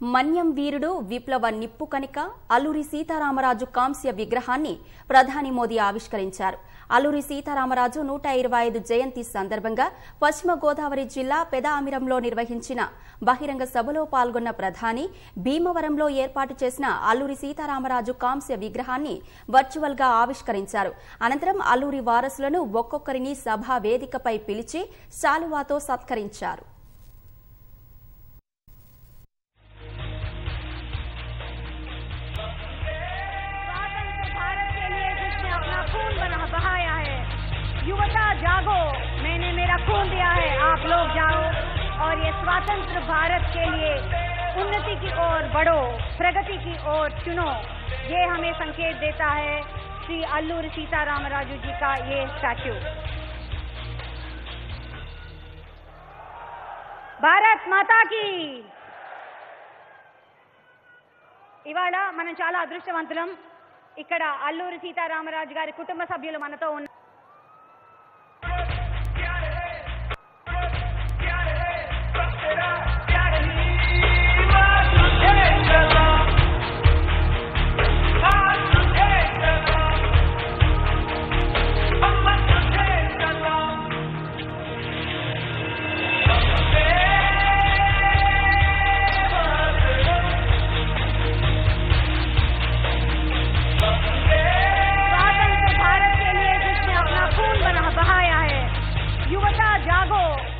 మన్యం వీరుడు విప్లవ నిప్పు కనిక అల్లూరి సీతారామరాజు కాంస్య విగ్రహాన్ని ప్రధాని మోదీ ఆవిష్కరించారు. అల్లూరి సీతారామరాజు నూట ఇరవై ఐదు జయంతి సందర్భంగా పశ్చిమ గోదావరి జిల్లా పెదామిరంలో నిర్వహించిన బహిరంగ సభలో పాల్గొన్న ప్రధాని భీమవరంలో ఏర్పాటు చేసిన అల్లూరి సీతారామరాజు కాంస్య విగ్రహాన్ని వర్చువల్గా ఆవిష్కరించారు. అనంతరం అల్లూరి వారసులను ఒక్కొక్కరిని సభా వేదికపై పిలిచి శాలువాతో సత్కరించారు. युवता जागो मैंने मेरा खून दिया है आप लोग जाओ और ये स्वतंत्र भारत के लिए उन्नति की ओर बढ़ो प्रगति की ओर चुनो ये हमें संकेत देता है श्री अल्लूर सीताराम राजू जी का ये स्टैच्यू భారత్ మాతాకి ఇవాళ మనం చాలా అదృష్టవంతులం ఇక్కడ అల్లూరి సీతారామరాజు గారి కుటుంబ సభ్యులు మనతో ఉన్న Jago.